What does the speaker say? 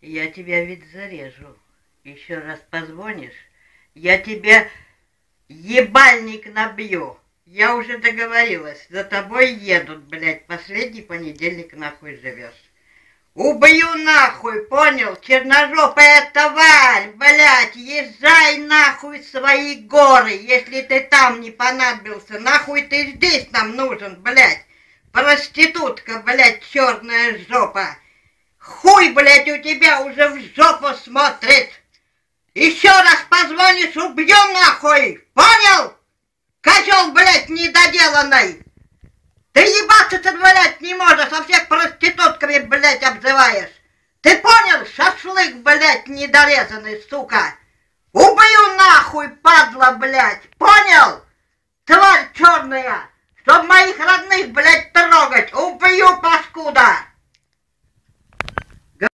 Я тебя ведь зарежу. Еще раз позвонишь, я тебе ебальник набью. Я уже договорилась, за тобой едут, блядь, последний понедельник нахуй живешь. Убью нахуй, понял? Черножопая тварь, блядь, езжай нахуй в свои горы, если ты там не понадобился. Нахуй ты здесь нам нужен, блядь. Проститутка, блядь, черная жопа. Хуй, блядь, у тебя уже в жопу смотрит. Еще раз позвонишь, убью нахуй, понял? Козел, блядь, недоделанный. Ты ебаться-то, блядь, не можешь, а всех проститутками, блядь, обзываешь. Ты понял, шашлык, блядь, недорезанный, сука? Убью нахуй, падла, блядь, понял? Тварь черная, чтоб моих родных, блядь, трогать.